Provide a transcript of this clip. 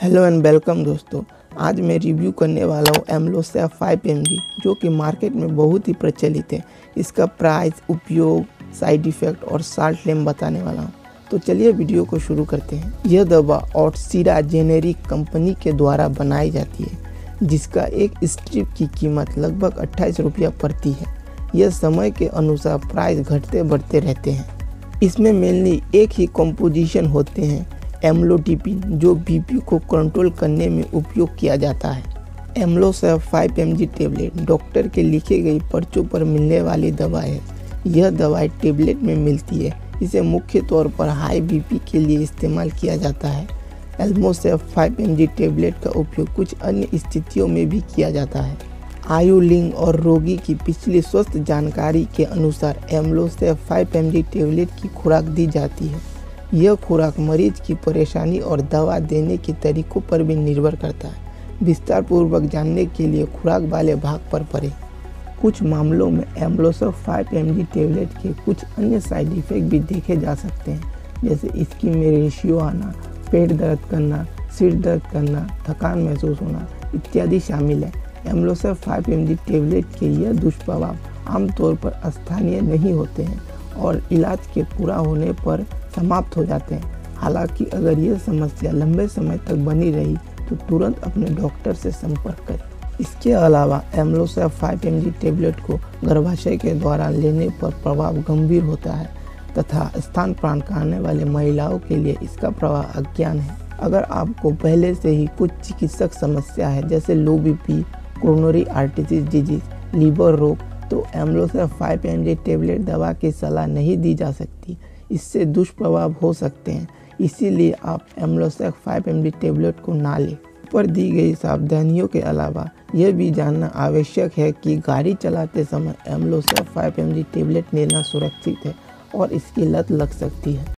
Hello and welcome दोस्तों। आज मैं रिव्यू करने वाला हूँ एमलो सेफ़ फाइव एम जो कि मार्केट में बहुत ही प्रचलित है। इसका प्राइस उपयोग साइड इफ़ेक्ट और साल्ट लेम बताने वाला हूँ। तो चलिए वीडियो को शुरू करते हैं। यह दवा ऑटसीरा जेनेरिक कंपनी के द्वारा बनाई जाती है, जिसका एक स्ट्रिप की कीमत लगभग अट्ठाईस रुपया पड़ती है। यह समय के अनुसार प्राइस घटते बढ़ते रहते हैं। इसमें मेनली एक ही कंपोजिशन होते हैं एम्लोटिपिन जो बीपी को कंट्रोल करने में उपयोग किया जाता है। Amlosafe five M tablet doctor के लिखे गई पर्चों पर मिलने वाली दवा है। यह दवाई टेबलेट में मिलती है। इसे मुख्य तौर पर हाई बीपी के लिए इस्तेमाल किया जाता है। एल्मोसेफ फाइव एम टेबलेट का उपयोग कुछ अन्य स्थितियों में भी किया जाता है। आयु, लिंग और रोगी की पिछली स्वस्थ जानकारी के अनुसार एम्लोसेफ फाइव एम टेबलेट की खुराक दी जाती है। यह खुराक मरीज़ की परेशानी और दवा देने के तरीकों पर भी निर्भर करता है। विस्तार पूर्वक जानने के लिए खुराक वाले भाग पर पढ़ें कुछ मामलों में एम्लोसो फाइव एम टेबलेट के कुछ अन्य साइड इफ़ेक्ट भी देखे जा सकते हैं, जैसे इसकी में रेशियो आना, पेट दर्द करना, सिर दर्द करना, थकान महसूस होना इत्यादि शामिल है। एम्लोसो फाइव एम टेबलेट के यह दुष्प्रभाव आमतौर पर स्थानीय नहीं होते हैं। और इलाज के पूरा होने पर समाप्त हो जाते हैं। हालाँकि अगर ये समस्या लंबे समय तक बनी रही तो तुरंत अपने डॉक्टर से संपर्क करें। इसके अलावा एमलोसेफ फाइव एम टेबलेट को गर्भाशय के द्वारा लेने पर प्रभाव गंभीर होता है तथा स्थान प्राण करने वाले महिलाओं के लिए इसका प्रभाव अज्ञान है। अगर आपको पहले से ही कुछ चिकित्सक समस्या है, जैसे low BP coronary artery disease liver रोग तो एम्लोसर फाइव एम टेबलेट दवा की सलाह नहीं दी जा सकती। इससे दुष्प्रभाव हो सकते हैं। इसीलिए आप एम्लोसेक फाइव एम टेबलेट को ना लें। पर दी गई सावधानियों के अलावा यह भी जानना आवश्यक है कि गाड़ी चलाते समय एम्लोसेक फाइव एम टेबलेट लेना सुरक्षित है और इसकी लत लग सकती है।